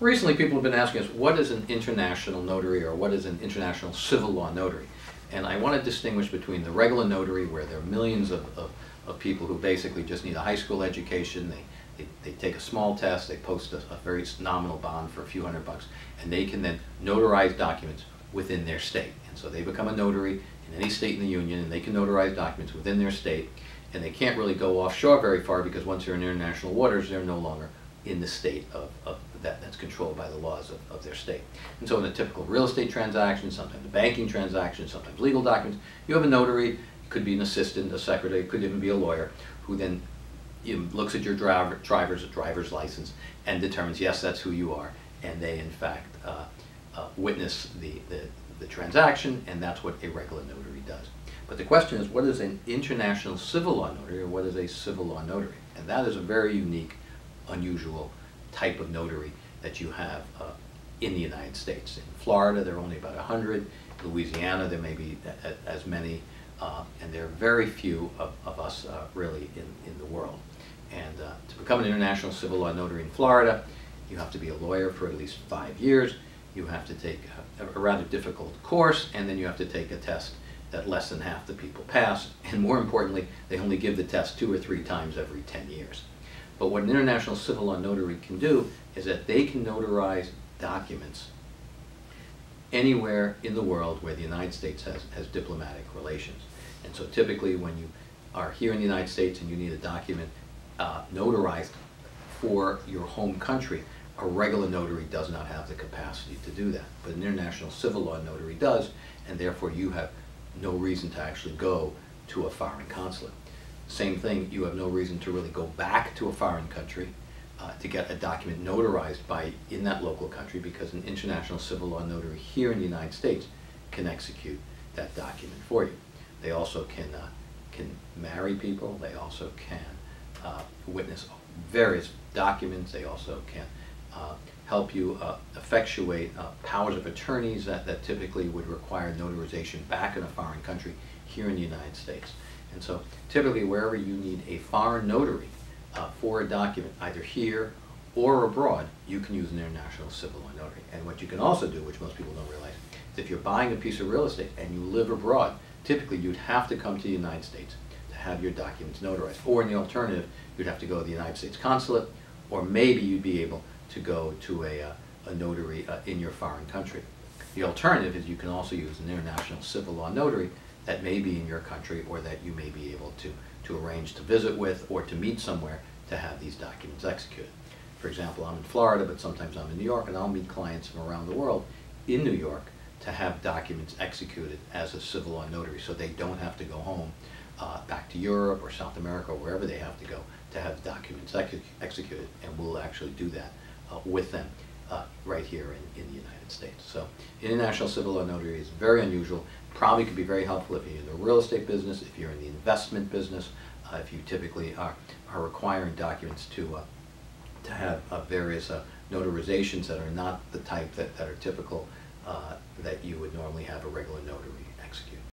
Recently, people have been asking us, what is an international notary or what is an international civil law notary? And I want to distinguish between the regular notary, where there are millions of, of, of people who basically just need a high school education, they, they, they take a small test, they post a, a very nominal bond for a few hundred bucks, and they can then notarize documents within their state. And so they become a notary in any state in the union, and they can notarize documents within their state, and they can't really go offshore very far because once they're in international waters, they're no longer in the state of, of that, that's controlled by the laws of, of their state. And so in a typical real estate transaction, sometimes a banking transaction, sometimes legal documents, you have a notary, could be an assistant, a secretary, could even be a lawyer, who then you know, looks at your driver, driver's, driver's license and determines, yes, that's who you are. And they, in fact, uh, uh, witness the, the, the transaction, and that's what a regular notary. But the question is, what is an international civil law notary, or what is a civil law notary? And that is a very unique unusual type of notary that you have uh, in the United States. In Florida, there are only about 100. Louisiana, there may be as many. Uh, and there are very few of, of us uh, really in, in the world. And uh, to become an international civil law notary in Florida, you have to be a lawyer for at least five years. You have to take a, a rather difficult course, and then you have to take a test that less than half the people pass. And more importantly, they only give the test two or three times every 10 years. But what an international civil law notary can do is that they can notarize documents anywhere in the world where the United States has, has diplomatic relations. And so typically when you are here in the United States and you need a document uh, notarized for your home country, a regular notary does not have the capacity to do that. But an international civil law notary does, and therefore you have no reason to actually go to a foreign consulate. Same thing, you have no reason to really go back to a foreign country uh, to get a document notarized by in that local country because an international civil law notary here in the United States can execute that document for you. They also can, uh, can marry people, they also can uh, witness various documents, they also can uh, help you uh, effectuate uh, powers of attorneys that, that typically would require notarization back in a foreign country here in the United States. And so typically wherever you need a foreign notary uh, for a document, either here or abroad, you can use an international civil law notary. And what you can also do, which most people don't realize, is if you're buying a piece of real estate and you live abroad, typically you'd have to come to the United States to have your documents notarized. Or in the alternative, you'd have to go to the United States consulate, or maybe you'd be able to go to a, uh, a notary uh, in your foreign country. The alternative is you can also use an international civil law notary that may be in your country or that you may be able to, to arrange to visit with or to meet somewhere to have these documents executed. For example, I'm in Florida, but sometimes I'm in New York, and I'll meet clients from around the world in New York to have documents executed as a civil law notary so they don't have to go home uh, back to Europe or South America or wherever they have to go to have documents ex executed, and we'll actually do that with them uh, right here in, in the United States. So international civil law notary is very unusual probably could be very helpful if you're in the real estate business, if you're in the investment business, uh, if you typically are, are requiring documents to, uh, to have uh, various uh, notarizations that are not the type that, that are typical uh, that you would normally have a regular notary execute.